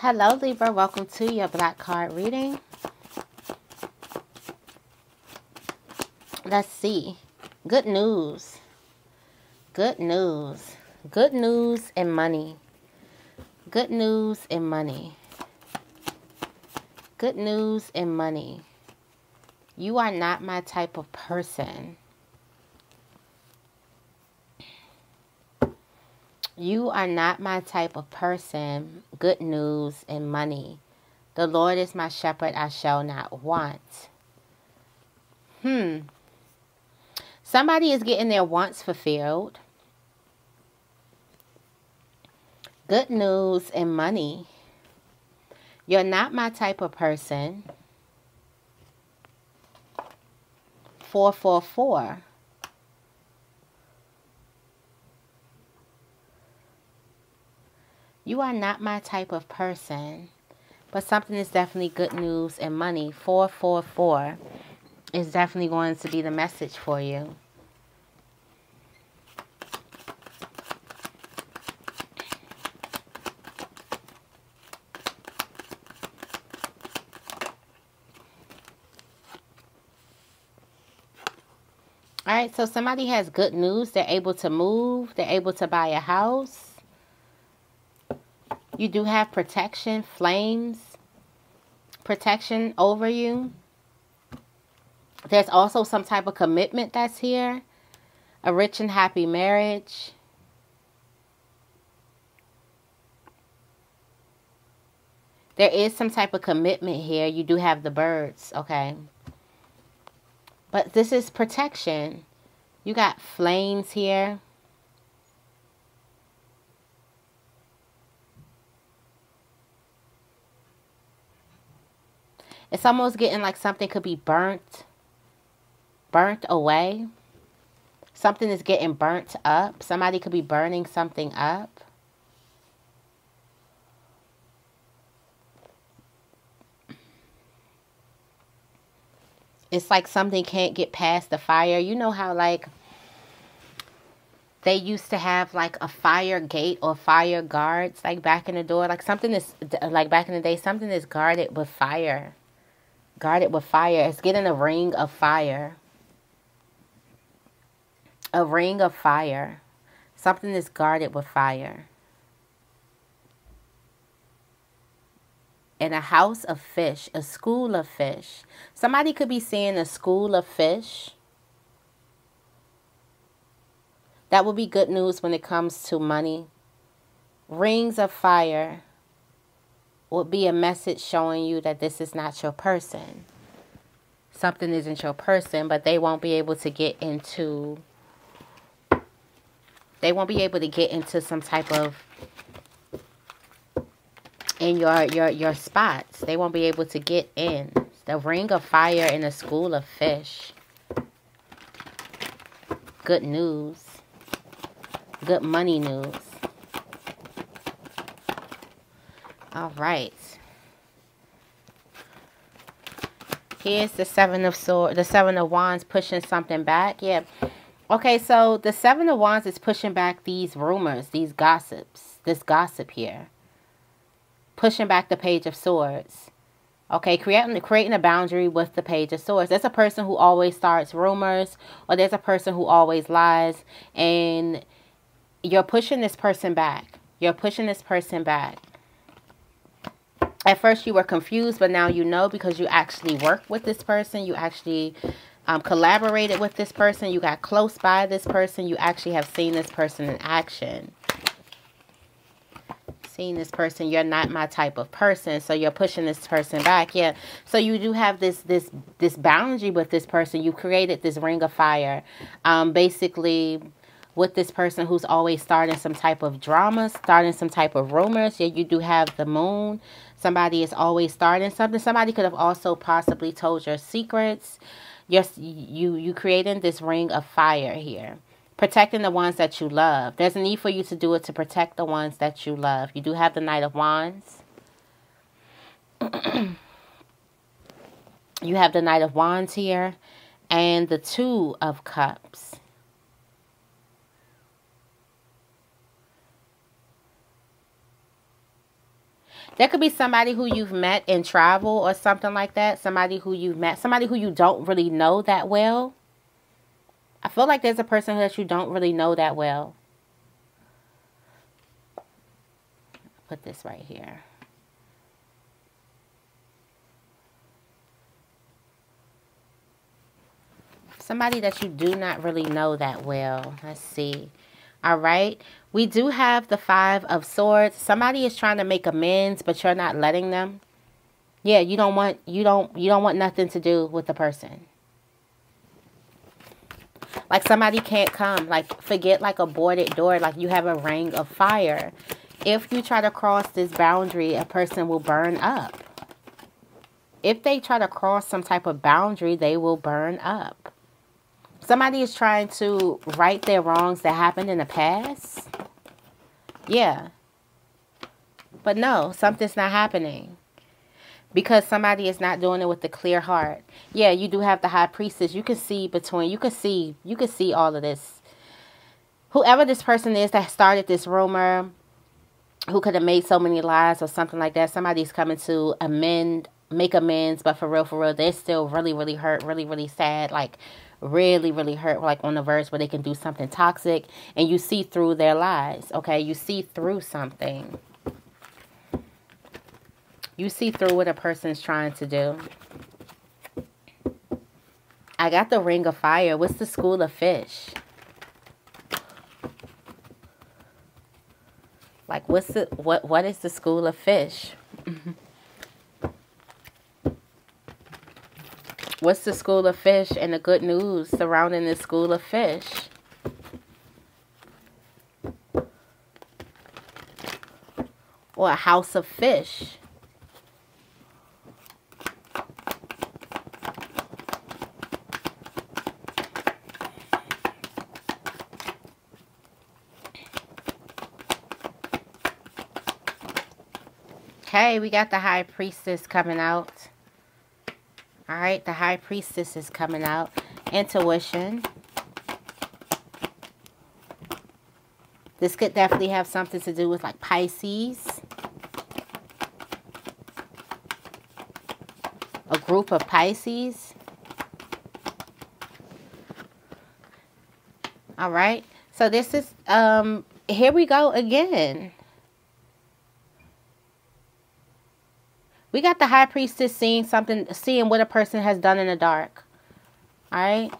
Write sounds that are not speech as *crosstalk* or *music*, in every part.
Hello, Libra. Welcome to your black card reading. Let's see. Good news. Good news. Good news and money. Good news and money. Good news and money. You are not my type of person. You are not my type of person. Good news and money. The Lord is my shepherd, I shall not want. Hmm. Somebody is getting their wants fulfilled. Good news and money. You're not my type of person. 444. You are not my type of person. But something is definitely good news and money. 444 is definitely going to be the message for you. All right, so somebody has good news. They're able to move. They're able to buy a house. You do have protection, flames, protection over you. There's also some type of commitment that's here. A rich and happy marriage. There is some type of commitment here. You do have the birds, okay? But this is protection. You got flames here. It's almost getting like something could be burnt, burnt away. Something is getting burnt up. Somebody could be burning something up. It's like something can't get past the fire. You know how like they used to have like a fire gate or fire guards like back in the door like something is like back in the day something is guarded with fire guarded with fire. It's getting a ring of fire. A ring of fire. Something that's guarded with fire. And a house of fish, a school of fish. Somebody could be seeing a school of fish. That would be good news when it comes to money. Rings of fire would be a message showing you that this is not your person. Something isn't your person, but they won't be able to get into they won't be able to get into some type of in your your your spots. They won't be able to get in. The ring of fire in a school of fish. Good news. Good money news. All right. Here's the seven of swords, the seven of wands pushing something back. Yeah. Okay, so the seven of wands is pushing back these rumors, these gossips, this gossip here. Pushing back the page of swords. Okay, creating creating a boundary with the page of swords. There's a person who always starts rumors, or there's a person who always lies, and you're pushing this person back. You're pushing this person back at first you were confused, but now you know because you actually worked with this person. You actually um, collaborated with this person. You got close by this person. You actually have seen this person in action. Seeing this person, you're not my type of person, so you're pushing this person back. Yeah, so you do have this this this boundary with this person. You created this ring of fire, um, basically with this person who's always starting some type of drama, starting some type of rumors. Yeah, you do have the moon. Somebody is always starting something. Somebody could have also possibly told your secrets. Yes, you you creating this ring of fire here. Protecting the ones that you love. There's a need for you to do it to protect the ones that you love. You do have the Knight of Wands. *clears throat* you have the Knight of Wands here. And the Two of Cups. There could be somebody who you've met in travel or something like that. Somebody who you've met, somebody who you don't really know that well. I feel like there's a person that you don't really know that well. Put this right here. Somebody that you do not really know that well. Let's see. All right. We do have the Five of Swords. Somebody is trying to make amends, but you're not letting them. Yeah, you don't want you don't you don't want nothing to do with the person. Like somebody can't come. Like forget like a boarded door. Like you have a ring of fire. If you try to cross this boundary, a person will burn up. If they try to cross some type of boundary, they will burn up. Somebody is trying to right their wrongs that happened in the past. Yeah. But no, something's not happening. Because somebody is not doing it with a clear heart. Yeah, you do have the high priestess. You can see between, you can see, you can see all of this. Whoever this person is that started this rumor, who could have made so many lies or something like that, somebody's coming to amend, make amends, but for real, for real, they're still really, really hurt, really, really sad. Like, really, really hurt, like on the verge where they can do something toxic and you see through their lies, okay? You see through something. You see through what a person's trying to do. I got the ring of fire. What's the school of fish? Like what's the what what is the school of fish? *laughs* What's the school of fish and the good news surrounding the school of fish? Or a house of fish? Okay, we got the high priestess coming out. All right, the high priestess is coming out. Intuition. This could definitely have something to do with like Pisces. A group of Pisces. All right. So this is, um, here we go again. We got the high priestess seeing something, seeing what a person has done in the dark. All right.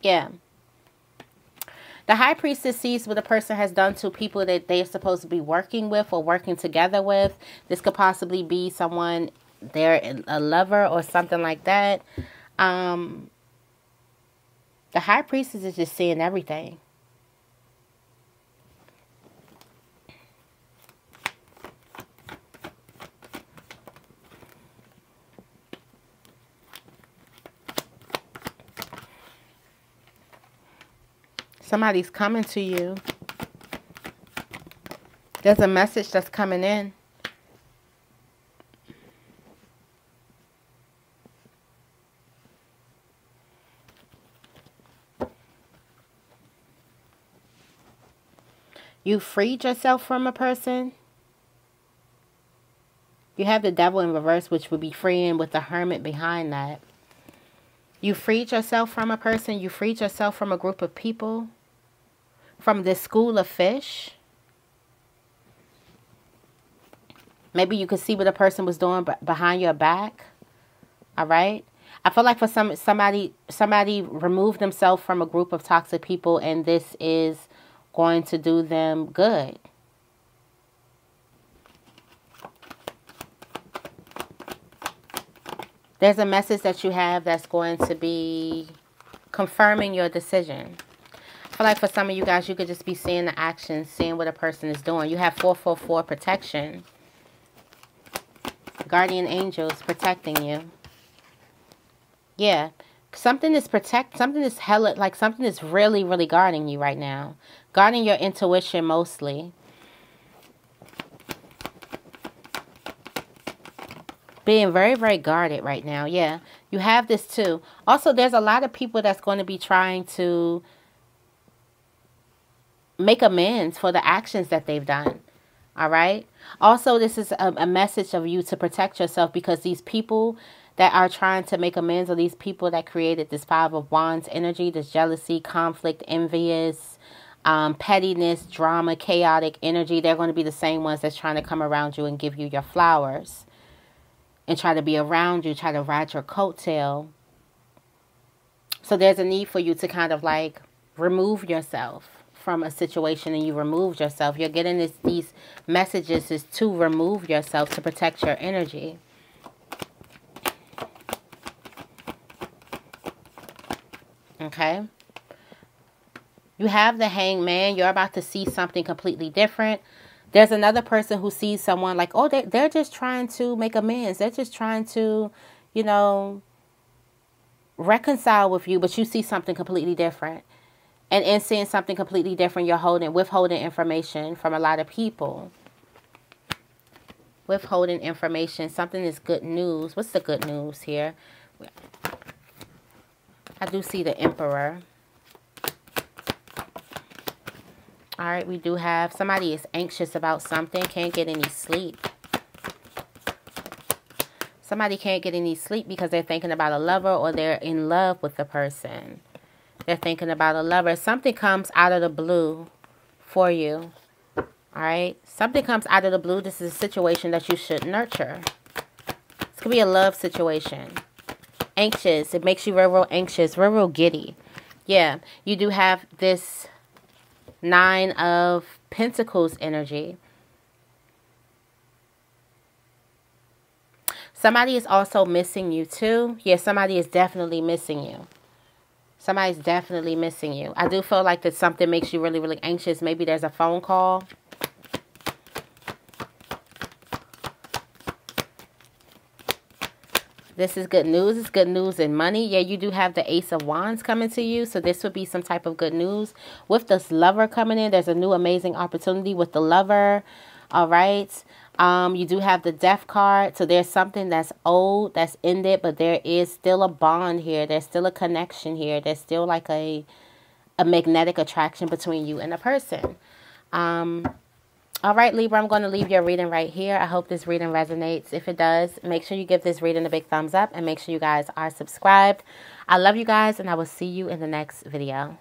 Yeah. The high priestess sees what a person has done to people that they're supposed to be working with or working together with. This could possibly be someone, they're a lover or something like that. Um, the high priestess is just seeing everything. Somebody's coming to you. There's a message that's coming in. You freed yourself from a person. You have the devil in reverse, which would be freeing with the hermit behind that. You freed yourself from a person. You freed yourself from a group of people from this school of fish. Maybe you could see what a person was doing behind your back. All right. I feel like for some somebody somebody removed themselves from a group of toxic people and this is going to do them good. There's a message that you have that's going to be confirming your decision feel like for some of you guys, you could just be seeing the action, seeing what a person is doing. You have 444 protection. Guardian angels protecting you. Yeah. Something is protect something is hella like something is really, really guarding you right now. Guarding your intuition mostly. being very very guarded right now yeah you have this too also there's a lot of people that's going to be trying to make amends for the actions that they've done. All right. Also, this is a, a message of you to protect yourself because these people that are trying to make amends or these people that created this five of wands energy, this jealousy, conflict, envious, um, pettiness, drama, chaotic energy, they're going to be the same ones that's trying to come around you and give you your flowers and try to be around you, try to ride your coattail. So there's a need for you to kind of like remove yourself from a situation and you remove yourself. You're getting this, these messages is to remove yourself to protect your energy. Okay. You have the hangman. You're about to see something completely different. There's another person who sees someone like, oh, they, they're just trying to make amends. They're just trying to, you know, reconcile with you, but you see something completely different. And in seeing something completely different, you're holding, withholding information from a lot of people. Withholding information. Something is good news. What's the good news here? I do see the emperor. All right, we do have somebody is anxious about something, can't get any sleep. Somebody can't get any sleep because they're thinking about a lover or they're in love with the person. They're thinking about a lover. Something comes out of the blue for you. All right? Something comes out of the blue. This is a situation that you should nurture. This could be a love situation. Anxious. It makes you real, real anxious. Real, real giddy. Yeah. You do have this Nine of Pentacles energy. Somebody is also missing you too. Yeah, somebody is definitely missing you. Somebody's definitely missing you. I do feel like that something makes you really, really anxious. Maybe there's a phone call. This is good news. It's good news and money. Yeah, you do have the Ace of Wands coming to you. So this would be some type of good news. With this lover coming in, there's a new amazing opportunity with the lover. All right. Um, you do have the death card. So there's something that's old, that's ended, but there is still a bond here. There's still a connection here. There's still like a, a magnetic attraction between you and a person. Um, all right, Libra, I'm going to leave your reading right here. I hope this reading resonates. If it does, make sure you give this reading a big thumbs up and make sure you guys are subscribed. I love you guys, and I will see you in the next video.